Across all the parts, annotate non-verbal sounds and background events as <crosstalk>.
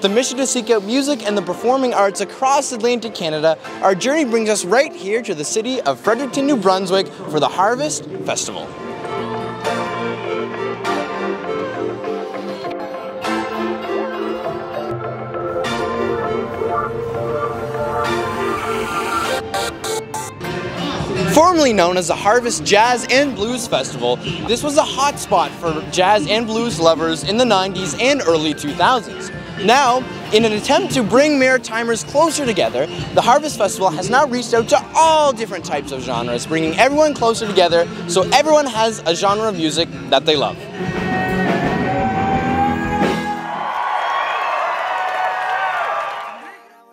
With the mission to seek out music and the performing arts across Atlantic Canada, our journey brings us right here to the city of Fredericton, New Brunswick for the Harvest Festival. Formerly known as the Harvest Jazz and Blues Festival, this was a hotspot for jazz and blues lovers in the 90s and early 2000s. Now, in an attempt to bring Maritimers closer together, the Harvest Festival has now reached out to all different types of genres, bringing everyone closer together so everyone has a genre of music that they love.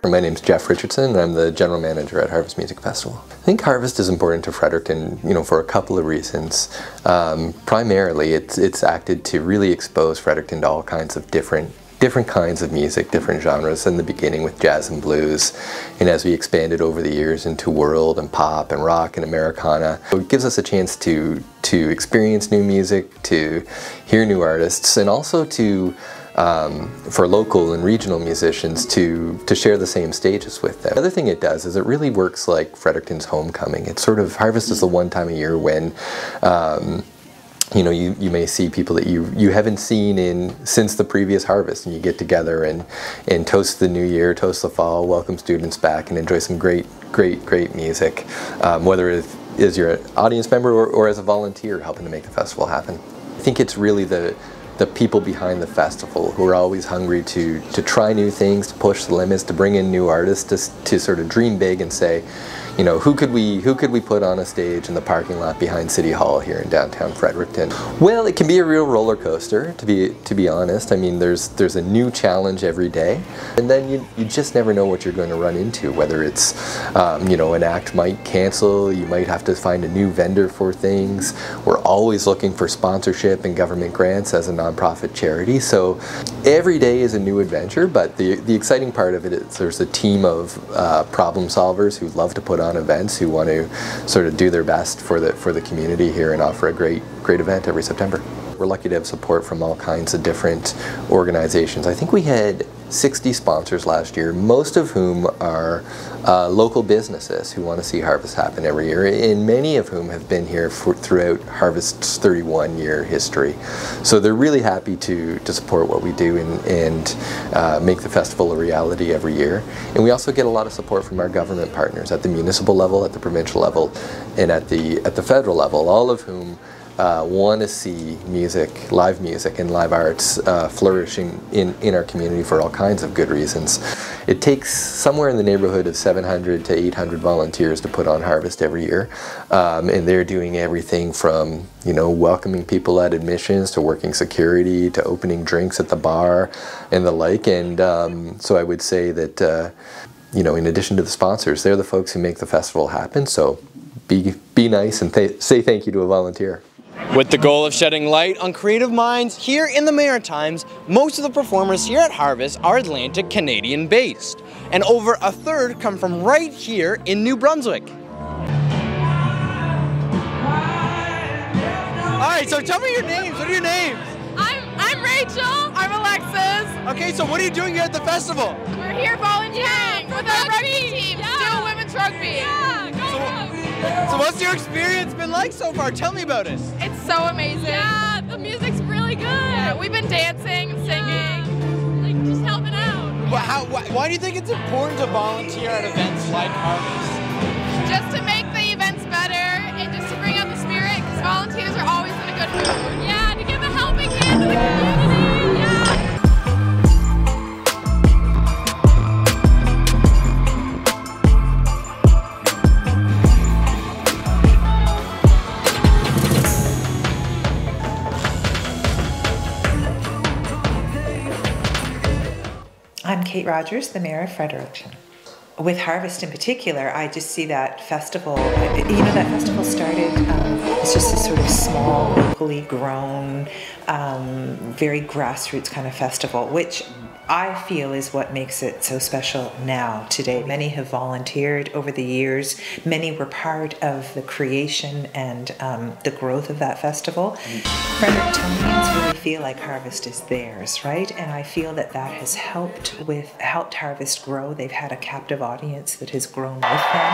My name is Jeff Richardson and I'm the general manager at Harvest Music Festival. I think Harvest is important to Fredericton, you know, for a couple of reasons. Um, primarily, it's, it's acted to really expose Fredericton to all kinds of different different kinds of music, different genres, in the beginning with jazz and blues. And as we expanded over the years into world and pop and rock and Americana, it gives us a chance to, to experience new music, to hear new artists, and also to um, for local and regional musicians to, to share the same stages with them. The other thing it does is it really works like Fredericton's homecoming. It's sort of, Harvest is the one time a year when um, you know, you, you may see people that you, you haven't seen in since the previous harvest and you get together and, and toast the new year, toast the fall, welcome students back and enjoy some great, great, great music, um, whether it is you're audience member or, or as a volunteer helping to make the festival happen. I think it's really the, the people behind the festival who are always hungry to, to try new things, to push the limits, to bring in new artists, to, to sort of dream big and say, you know, who could we who could we put on a stage in the parking lot behind City Hall here in downtown Fredericton? Well, it can be a real roller coaster, to be to be honest. I mean, there's there's a new challenge every day, and then you you just never know what you're going to run into. Whether it's um, you know an act might cancel, you might have to find a new vendor for things. We're always looking for sponsorship and government grants as a nonprofit charity, so every day is a new adventure. But the the exciting part of it is there's a team of uh, problem solvers who love to put on on events who want to sort of do their best for the for the community here and offer a great great event every September. We're lucky to have support from all kinds of different organizations. I think we had 60 sponsors last year, most of whom are uh, local businesses who want to see Harvest happen every year, and many of whom have been here for, throughout Harvest's 31 year history. So they're really happy to, to support what we do and, and uh, make the festival a reality every year. And we also get a lot of support from our government partners at the municipal level, at the provincial level, and at the, at the federal level, all of whom uh, want to see music, live music and live arts uh, flourishing in, in our community for all kinds of good reasons. It takes somewhere in the neighborhood of 700 to 800 volunteers to put on Harvest every year. Um, and they're doing everything from, you know, welcoming people at admissions to working security to opening drinks at the bar and the like. And um, so I would say that, uh, you know, in addition to the sponsors, they're the folks who make the festival happen. So be, be nice and th say thank you to a volunteer. With the goal of shedding light on creative minds here in the Maritimes, most of the performers here at Harvest are Atlantic Canadian based, and over a third come from right here in New Brunswick. Alright, so tell me your names. What are your names? I'm I'm Rachel. I'm Alexis. Okay, so what are you doing here at the festival? We're here volunteering yeah, with our rugby team, yeah. women's rugby. Yeah, go so what's your experience been like so far? Tell me about it. It's so amazing. Yeah, the music's really good. Yeah, we've been dancing and singing, yeah. like just helping out. Well, how, why, why do you think it's important to volunteer at events like Harvest? Just to make the events better and just to bring out the spirit because volunteers are always in a good mood. Yeah, to give a helping hand to the community. Kate Rogers, the Mayor of Fredericton. With Harvest in particular, I just see that festival. You know, that festival started, um, it's just a sort of small, locally grown, um, very grassroots kind of festival, which I feel is what makes it so special now, today. Many have volunteered over the years. Many were part of the creation and um, the growth of that festival. Frederictonians really feel like Harvest is theirs, right? And I feel that that has helped with helped Harvest grow. They've had a captive audience that has grown with them.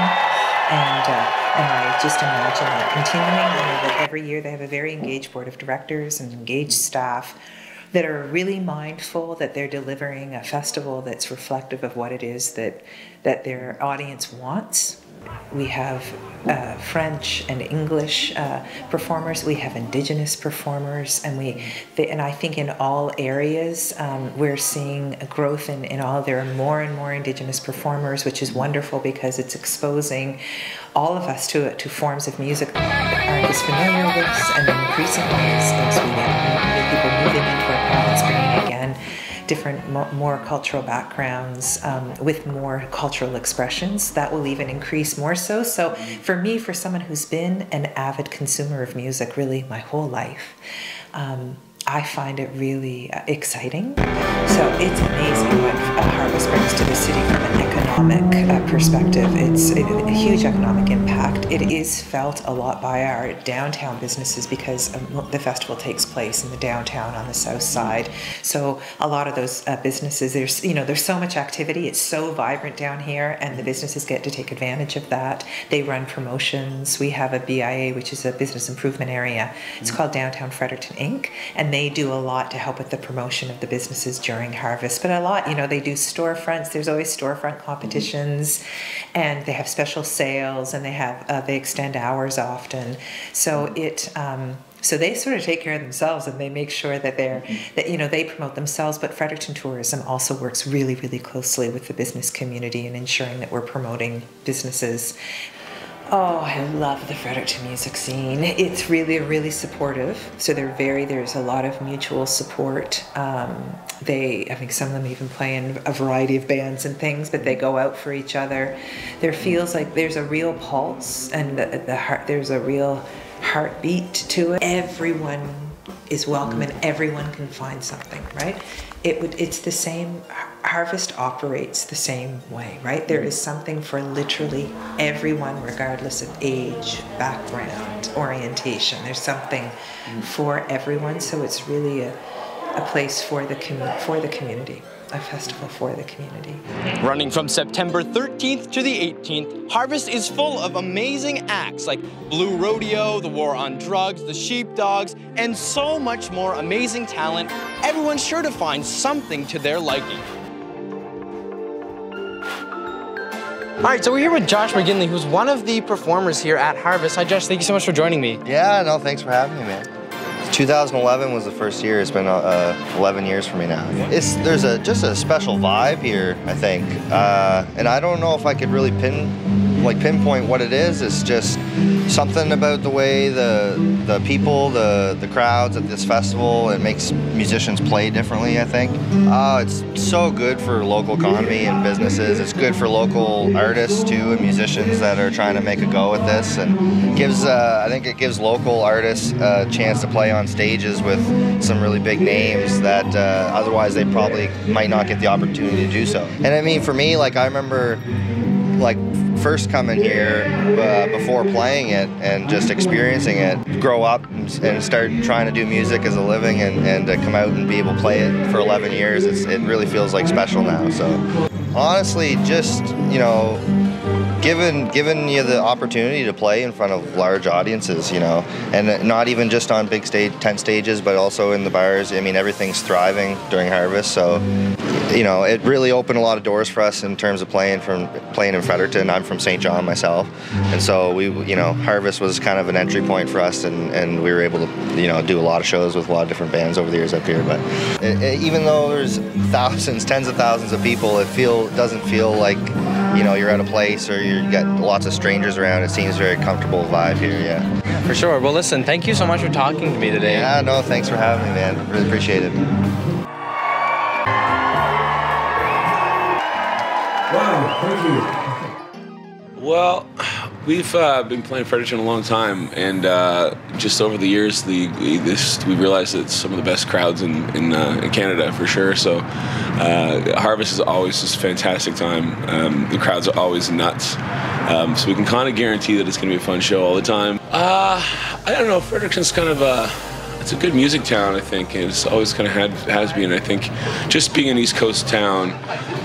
And, uh, and I just imagine that continuing. I know that every year they have a very engaged board of directors and engaged staff that are really mindful that they're delivering a festival that's reflective of what it is that that their audience wants. We have uh, French and English uh, performers. We have Indigenous performers, and we, they, and I think in all areas um, we're seeing a growth in, in all. There are more and more Indigenous performers, which is wonderful because it's exposing all of us to to forms of music that aren't as familiar with, and increasingly as, we get people moving bringing again different, more cultural backgrounds um, with more cultural expressions. That will even increase more so. So, for me, for someone who's been an avid consumer of music really my whole life, um, I find it really uh, exciting. So it's amazing what Harvest brings to the city from an economic uh, perspective. It's a, a, huge economic impact. It is felt a lot by our downtown businesses because um, the festival takes place in the downtown on the south side. So a lot of those uh, businesses, there's you know there's so much activity. It's so vibrant down here, and the businesses get to take advantage of that. They run promotions. We have a BIA, which is a business improvement area. It's called Downtown Fredericton Inc. and they do a lot to help with the promotion of the businesses during harvest. But a lot, you know, they do storefronts. There's always storefront competitions, and they have special sales, and they have uh, they extend hours often. So it. Um, so they sort of take care of themselves and they make sure that they're that you know they promote themselves but fredericton tourism also works really really closely with the business community in ensuring that we're promoting businesses Oh, I love the Fredericton music scene. It's really, really supportive. So they're very, there's a lot of mutual support. Um, they, I think some of them even play in a variety of bands and things, but they go out for each other. There feels like there's a real pulse and the, the heart, there's a real heartbeat to it. Everyone is welcome and everyone can find something, right? It would, it's the same harvest operates the same way, right? There is something for literally everyone, regardless of age, background, orientation. There's something for everyone, so it's really a, a place for the for the community a festival for the community. Running from September 13th to the 18th, Harvest is full of amazing acts like Blue Rodeo, The War on Drugs, The Sheepdogs, and so much more amazing talent. Everyone's sure to find something to their liking. All right, so we're here with Josh McGinley, who's one of the performers here at Harvest. Hi, Josh. Thank you so much for joining me. Yeah, no, thanks for having me, man. 2011 was the first year. It's been uh, 11 years for me now. It's there's a just a special vibe here, I think, uh, and I don't know if I could really pin like pinpoint what it is. It's just something about the way the the people, the the crowds at this festival, it makes musicians play differently. I think uh, it's so good for local economy and businesses. It's good for local artists too and musicians that are trying to make a go at this, and gives uh, I think it gives local artists a chance to play on stages with some really big names that uh, otherwise they probably might not get the opportunity to do so. And I mean, for me, like I remember, like first coming here uh, before playing it and just experiencing it, grow up and, start trying to do music as a living and, and to come out and be able to play it for 11 years, it really feels like special now. So honestly, just, you know, given given you the opportunity to play in front of large audiences, you know, and not even just on big stage tent stages, but also in the bars. I mean, everything's thriving during harvest, so you know, it really opened a lot of doors for us in terms of playing from playing in Fredericton. I'm from Saint John myself, and so we, you know, harvest was kind of an entry point for us, and, and we were able to, you know, do a lot of shows with a lot of different bands over the years up here. But it, it, even though there's thousands, tens of thousands of people, it feel doesn't feel like you know you're at a place or you got lots of strangers around. It seems very comfortable vibe here. Yeah. For sure. Well, listen, thank you so much for talking to me today. Yeah. No, thanks for having me, man. Really appreciate it. Wow. Thank you. Well, we've uh, been playing Fredericton a long time, and uh, just over the years, the this we realized that it's some of the best crowds in in, uh, in Canada for sure. So, uh, Harvest is always just a fantastic time. Um, the crowds are always nuts, um, so we can kind of guarantee that it's going to be a fun show all the time. Uh, I don't know. Fredericton's kind of a it's a good music town, I think. It's always kind of had has been. I think just being an East Coast town,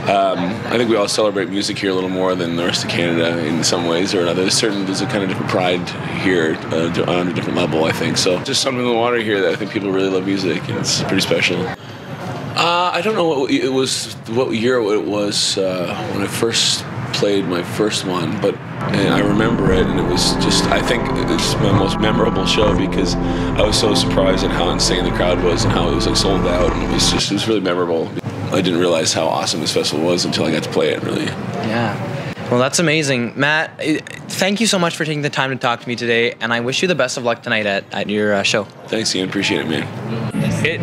um, I think we all celebrate music here a little more than the rest of Canada in some ways or another. There's certain there's a kind of different pride here uh, on a different level, I think. So just something in the water here that I think people really love music, and it's pretty special. Uh, I don't know what it was, what year it was uh, when I first played my first one, but and I remember it, and it was just I think it's my most memorable show because I was so surprised at how insane the crowd was and how it was like sold out, and it was just it was really memorable. I didn't realize how awesome this festival was until I got to play it. Really. Yeah. Well, that's amazing. Matt, thank you so much for taking the time to talk to me today, and I wish you the best of luck tonight at, at your uh, show. Thanks, Ian. Appreciate it, man. It,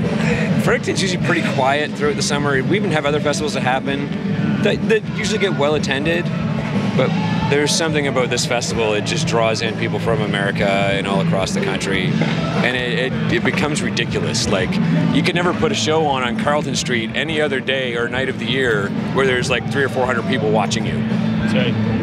Fredericton's usually pretty quiet throughout the summer. We even have other festivals that happen that, that usually get well attended, but there's something about this festival. It just draws in people from America and all across the country, and it, it, it, becomes ridiculous. Like you could never put a show on on Carleton Street any other day or night of the year where there's like three or four hundred people watching you. That's right.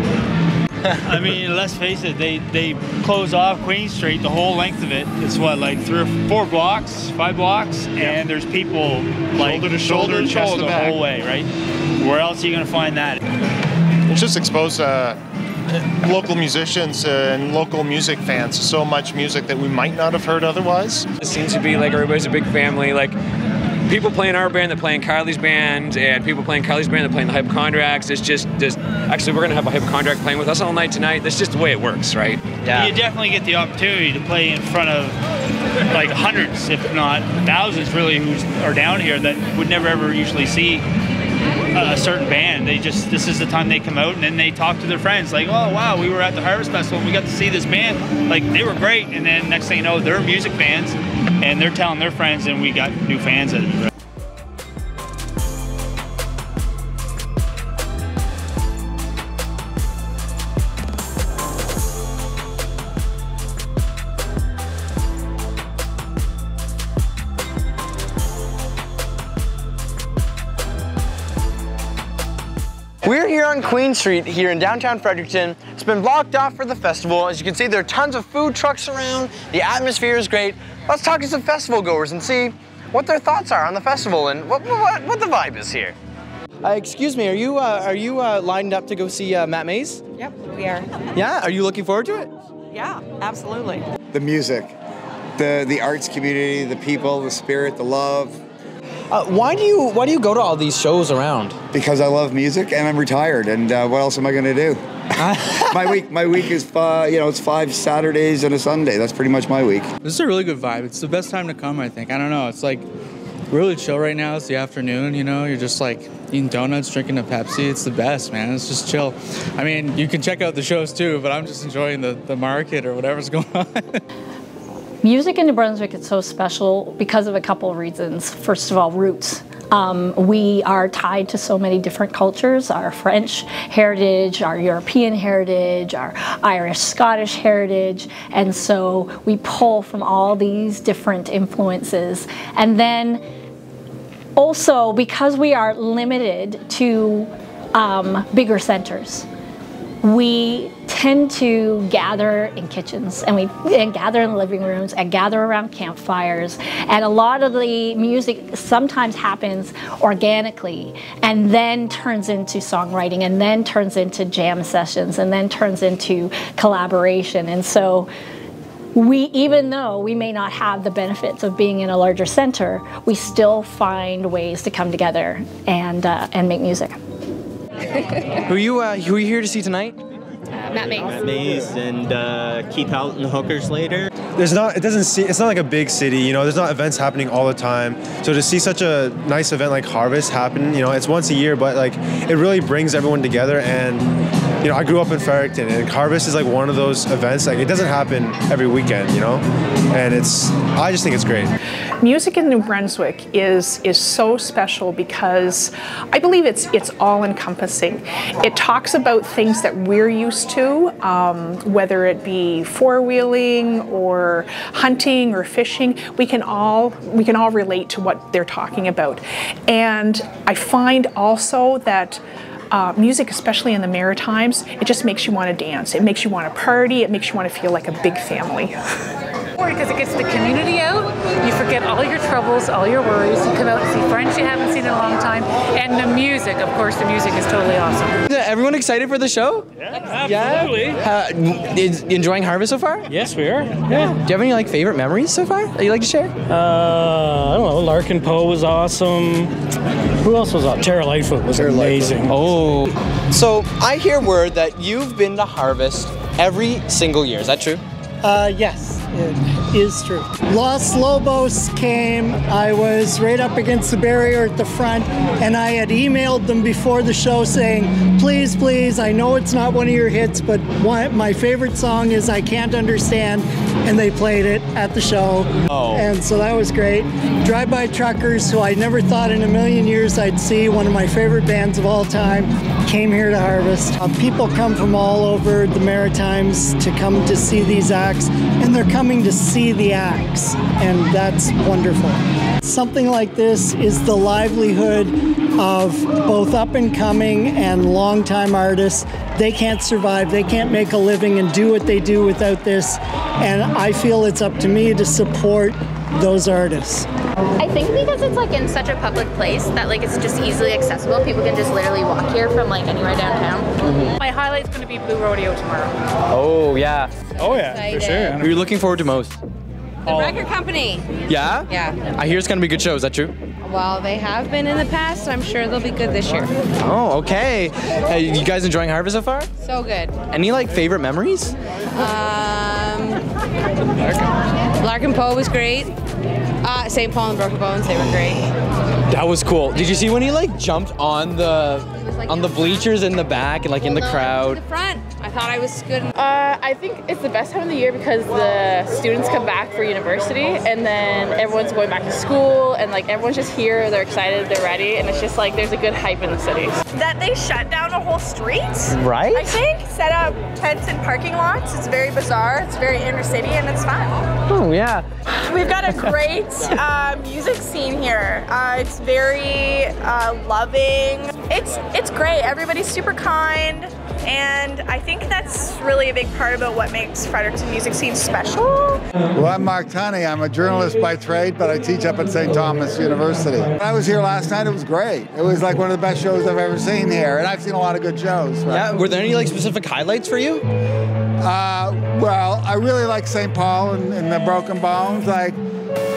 I mean, let's face it. They they close off Queen Street the whole length of it. It's what like three or four blocks, five blocks, yeah. and there's people like shoulder to shoulder, shoulder, shoulder the back. whole way, right? Where else are you gonna find that? It's just exposed uh, local musicians and local music fans. So much music that we might not have heard otherwise. It seems to be like everybody's a big family. Like people playing our band, they're playing Kylie's band, and people playing Kylie's band, they're playing the Hypochondriacs. It's just, just actually, we're gonna have a Hypochondriac playing with us all night tonight. That's just the way it works, right? Yeah. You definitely get the opportunity to play in front of like hundreds, if not thousands, really, who are down here that would never ever usually see a certain band. They just this is the time they come out and then they talk to their friends like, oh wow, we were at the Harvest Festival and we got to see this band. Like they were great, and then next thing you know, they're music fans and they're telling their friends, and we got new fans. That, We're Queen Street here in downtown Fredericton. It's been blocked off for the festival. As you can see, there are tons of food trucks around. The atmosphere is great. Let's talk to some festival goers and see what their thoughts are on the festival and what, what, what the vibe is here. Uh, excuse me, are you uh, are you uh, lined up to go see uh, Matt Mays? Yep, we are. Yeah, are you looking forward to it? Yeah, absolutely. The music, the the arts community, the people, the spirit, the love, uh, why do you why do you go to all these shows around? Because I love music and I'm retired, and uh, what else am I going to do? <laughs> my week my week is five, you know it's five Saturdays and a Sunday. That's pretty much my week. This is a really good vibe. It's the best time to come. I think. I don't know. It's like really chill right now. It's the afternoon. You know, you're just like eating donuts, drinking a Pepsi. It's the best, man. It's just chill. I mean, you can check out the shows too, but I'm just enjoying the the market or whatever's <laughs> going on. Music in New Brunswick is so special because of a couple of reasons. First of all, roots. Um, we are tied to so many different cultures our French heritage, our European heritage, our Irish Scottish heritage, and so we pull from all these different influences. And then also because we are limited to um, bigger centers we tend to gather in kitchens and we and gather in living rooms and gather around campfires. And a lot of the music sometimes happens organically and then turns into songwriting and then turns into jam sessions and then turns into collaboration. And so we even though we may not have the benefits of being in a larger center we still find ways to come together and uh, and make music <laughs> who you uh, who are you here to see tonight? Uh, Matt Mays. Matt Mays and uh, Keith Houghton, the Hookers later. There's not. It doesn't see. It's not like a big city. You know. There's not events happening all the time. So to see such a nice event like Harvest happen, you know, it's once a year, but like it really brings everyone together and you know, I grew up in Fredericton, and Harvest is like one of those events. Like it doesn't happen every weekend, you know, and it's. I just think it's great. Music in New Brunswick is is so special because I believe it's it's all encompassing. It talks about things that we're used to, um, whether it be four wheeling or hunting or fishing. We can all we can all relate to what they're talking about, and I find also that. Uh, music, especially in the Maritimes, it just makes you want to dance. It makes you want to party. It makes you want to feel like a big family. <laughs> because it gets the community out. You forget all your troubles, all your worries. You come out and see friends you haven't seen in a long time. And the music, of course, the music is totally awesome. Is everyone excited for the show? Yeah, absolutely. Uh, is enjoying Harvest so far? Yes, we are. Yeah. Do you have any like favorite memories so far that you like to share? Uh, I don't know. Larkin Poe was awesome. Who else was up? Terra Lightfoot was amazing. Oh. So I hear word that you've been to Harvest every single year. Is that true? Uh, yes, it is true. Los Lobos came. I was right up against the barrier at the front, and I had emailed them before the show saying, please, please, I know it's not one of your hits, but one, my favorite song is I Can't Understand, and they played it at the show. Oh. And so that was great. Drive By Truckers, who I never thought in a million years I'd see, one of my favorite bands of all time, came here to Harvest. Uh, people come from all over the Maritimes to come to see these acts, and they're coming to see the acts, and that's wonderful. Something like this is the livelihood of both up and coming and longtime artists. They can't survive, they can't make a living and do what they do without this, and I feel it's up to me to support those artists. I think because it's like in such a public place that like it's just easily accessible. People can just literally walk here from like anywhere downtown. Mm-hmm. My highlight's going to be Blue Rodeo tomorrow. Oh yeah. Oh yeah, for sure. Who are you looking forward to most? The record company. Yeah? Yeah. I hear it's gonna be a good show. Is that true? Well, they have been in the past. I'm sure they'll be good this year. Oh, okay. Hey, you guys enjoying Harvest so far? So good. Any like favorite memories? Um, Larkin Poe was great. Uh, St. Paul and Broken Bones, they were great. That was cool. Did you see when he like jumped on the on the bleachers in the back and like in the crowd? The Front. I thought I was good. Uh, I think it's the best time of the year because the students come back for university and then everyone's going back to school and like everyone's just here, they're excited, they're ready, and it's just like there's a good hype in the city. That they shut down a whole street. Right? I think set up tents in parking lots. It's very bizarre. It's very inner city and it's fun. Oh yeah. We've got a great uh, music scene here. Uh, it's very uh, loving. It's it's great. Everybody's super kind, and I think that's really a big part about what makes Fredericton music scene special. Well, I'm Mark Tunney. I'm a journalist by trade, but I teach up at St. Thomas University. When I was here last night, it was great. It was like one of the best shows I've ever seen here, and I've seen a lot of good shows. but- Yeah. Were there any like specific highlights for you? Uh, well, I really like St. Paul and, and the Broken Bones, like,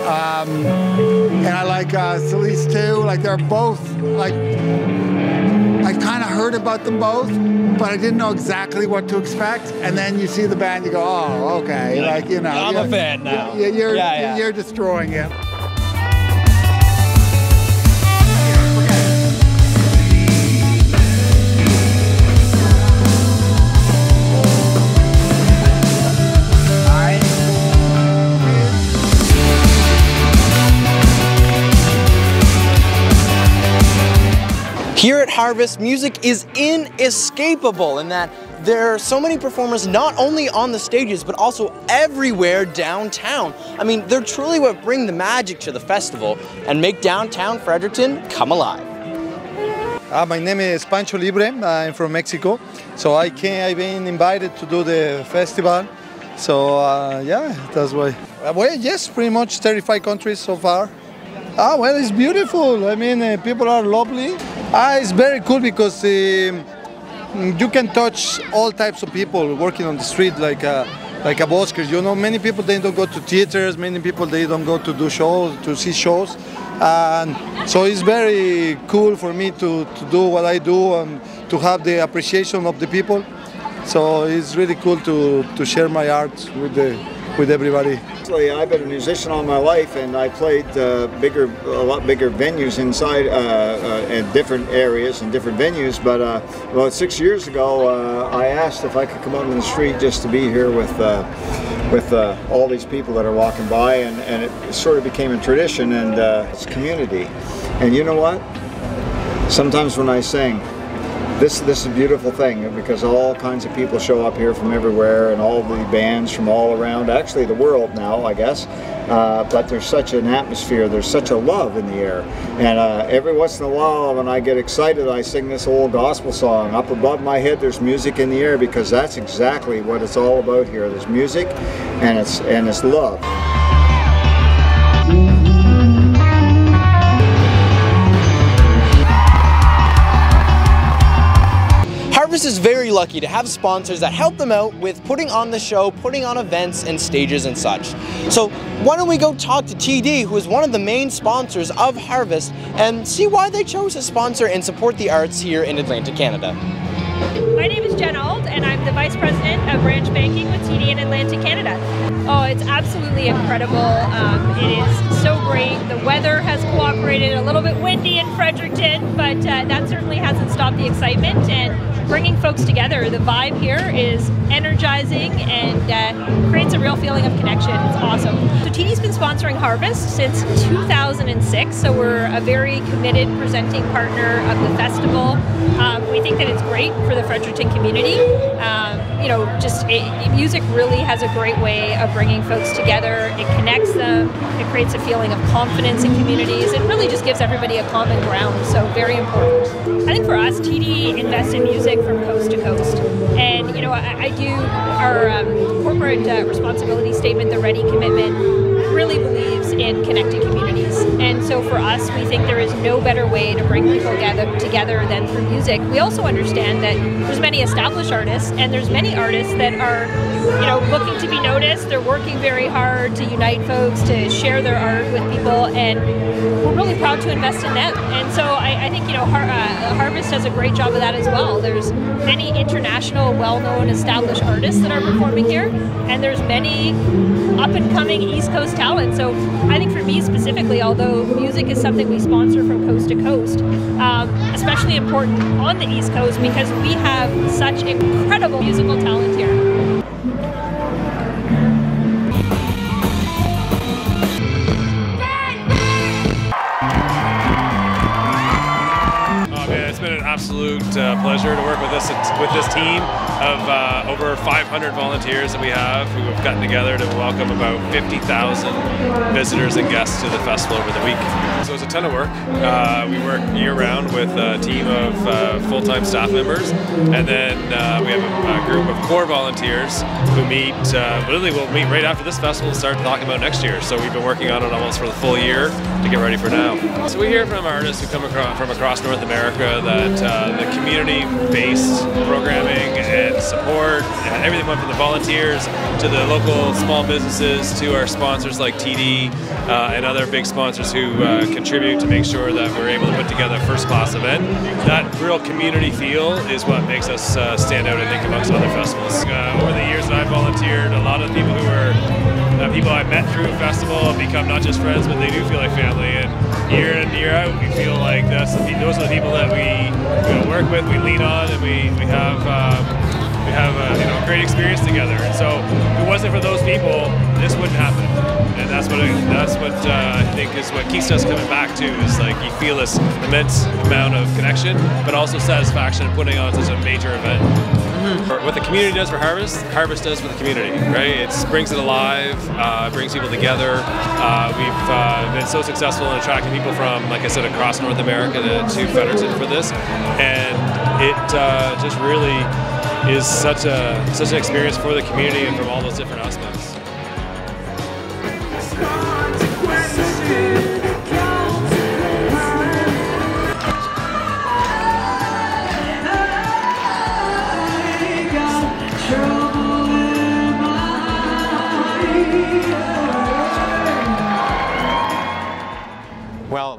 um, and I like uh, Celeste too. Like they're both like I kind of heard about them both, but I didn't know exactly what to expect. And then you see the band, you go, oh, okay, like you know, I'm a fan now. You're, you're, Yeah, yeah. you're destroying it. Here at Harvest, music is inescapable in that there are so many performers not only on the stages but also everywhere downtown. I mean, they're truly what bring the magic to the festival and make downtown Fredericton come alive. Uh, my name is Pancho Libre. I'm from Mexico. So I came, I've been invited to do the festival. So uh, yeah, that's why. Uh, well, yes, pretty much 35 countries so far. Ah, well, it's beautiful. I mean, uh, people are lovely. Ah, it's very cool because um, you can touch all types of people working on the street, like uh, like a busker. You know, many people they don't go to theaters. Many people they don't go to do shows, to see shows, and so it's very cool for me to, to do what I do and to have the appreciation of the people. So it's really cool to, to share my art with the with everybody. I've been a musician all my life, and I played uh, bigger, a lot bigger venues inside, uh, uh, different areas and different venues. But uh, about six years ago, uh, I asked if I could come out on the street just to be here with, with uh, all these people that are walking by, and, and it sort of became a tradition and uh, it's community. And you know what? Sometimes when I sing, this this is a beautiful thing because all kinds of people show up here from everywhere and all the bands from all around actually the world now I guess. Uh, but there's such an atmosphere there's such a love in the air. And uh, every once in a while when I get excited I sing this old gospel song. Up above my head there's music in the air because that's exactly what it's all about here. There's music and it's and it's love Harvest is very lucky to have sponsors that help them out with putting on the show, putting on events and stages and such. So why don't we go talk to TD, who is one of the main sponsors of Harvest, and see why they chose to sponsor and support the arts here in Atlantic Canada. My name is Jen Auld, and I'm the Vice President of Branch Banking with TD in Atlantic Canada. Oh, it's absolutely incredible. Um, it is so great. The weather has cooperated, a little bit windy in Fredericton, but uh, that certainly hasn't stopped the excitement and bringing folks together. The vibe here is energizing and uh, creates a real feeling of connection. It's awesome. So TD's been sponsoring Harvest since 2006, so we're a very committed presenting partner of the festival. Um, we think that it's great for the Fredericton community. Um, you know, just it, music really has a great way of bringing folks together. It connects them. It creates a feeling of confidence in communities. It really just gives everybody a common ground. So very important. I think for us, TD invests in music from coast to coast, and you know, I, I do our um, corporate uh, responsibility statement, the Ready commitment, really believes in connecting communities. And so for us, we think there is no better way to bring people together than through music. We also understand that there's many established artists and there's many artists that are, you know, looking to be noticed. They're working very hard to unite folks, to share their art with people, and we're really proud to invest in them. And so I, I think, you know, Har- uh, Harvest does a great job of that as well. There's many international, well-known, established artists that are performing here, and there's many up-and-coming East Coast talent. So I think for me specifically, although music is something we sponsor from coast to coast, um, especially important on the East Coast because we have such incredible musical talent here. Absolute uh, pleasure to work with this with this team of uh, over 500 volunteers that we have who have gotten together to welcome about 50,000 visitors and guests to the festival over the week. It's a ton of work. Uh, we work year round with a team of uh, full-time staff members, and then uh, we have a, a group of core volunteers who meet. Uh, literally, we'll meet right after this festival and start talking about next year. So we've been working on it almost for the full year to get ready for now. So we hear from artists who come across, from across North America that uh, the community-based programming and support, and everything went from the volunteers to the local small businesses to our sponsors like TD uh, and other big sponsors who uh, contribute to make sure that we're able to put together a first-class event. That real community feel is what makes us uh, stand out, I think, amongst other festivals. Uh, over the years that I've volunteered, a lot of people who are uh, people I've met through festival have become not just friends, but they do feel like family. And year in and year out, we feel like that's the, those are the people that we work with, we lean on, and we we have. Um, we have a you know great experience together, and so if it wasn't for those people, this wouldn't happen. And that's what I, that's what uh, I think is what keeps us coming back to is like you feel this immense amount of connection, but also satisfaction in putting on such a major event. What the community does for Harvest, Harvest does for the community, right? It brings it alive, uh, brings people together. Uh, we've uh, been so successful in attracting people from, like I said, across North America to, to Fredericton for this, and it uh, just really is such a such an experience for the community and from all those different aspects.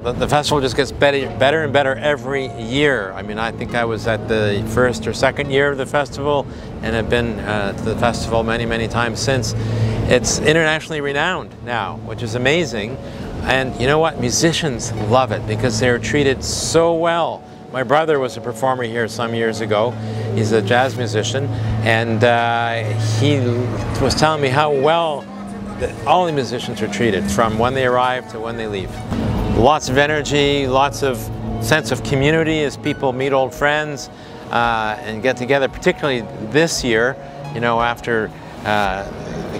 The, the, festival just gets better, better and better every year. I mean, I think I was at the first or second year of the festival and have been uh, to the festival many, many times since. It's internationally renowned now, which is amazing. And you know what? Musicians love it because they're treated so well. My brother was a performer here some years ago. He's a jazz musician, and uh, he was telling me how well all the musicians are treated from when they arrive to when they leave. Lots of energy, lots of sense of community as people meet old friends uh, and get together, particularly this year, you know, after uh,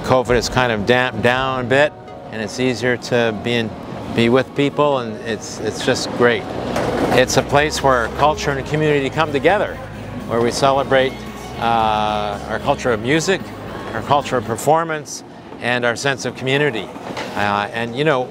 COVID has kind of damped down a bit and it's easier to be, in, be with people and it's, it's just great. It's a place where culture and community come together, where we celebrate uh, our culture of music, our culture of performance, and our sense of community. Uh, and you know,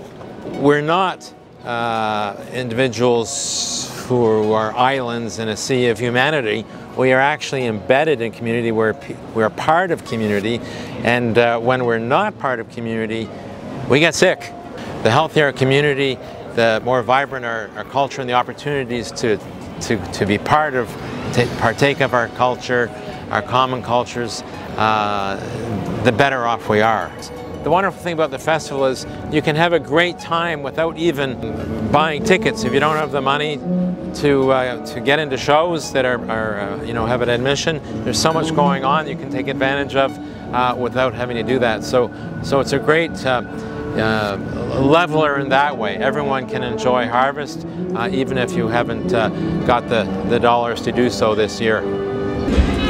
we're not uh, individuals who are islands in a sea of humanity. We are actually embedded in community. We're, we're part of community. And uh, when we're not part of community, we get sick. The healthier our community, the more vibrant our, our culture and the opportunities to, to, to be part of, to partake of our culture, our common cultures, uh, the better off we are. The wonderful thing about the festival is you can have a great time without even buying tickets if you don't have the money to uh, to get into shows that are, are uh, you know have an admission. There's so much going on you can take advantage of uh, without having to do that. So so it's a great. Uh, uh, leveler in that way. Everyone can enjoy harvest, uh, even if you haven't got the, the dollars to do so this year.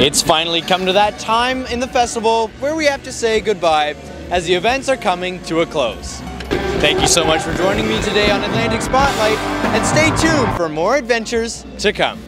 It's finally come to that time in the festival where we have to say goodbye as the events are coming to a close. Thank you so much for joining me today on Atlantic Spotlight, and stay tuned for more adventures to come.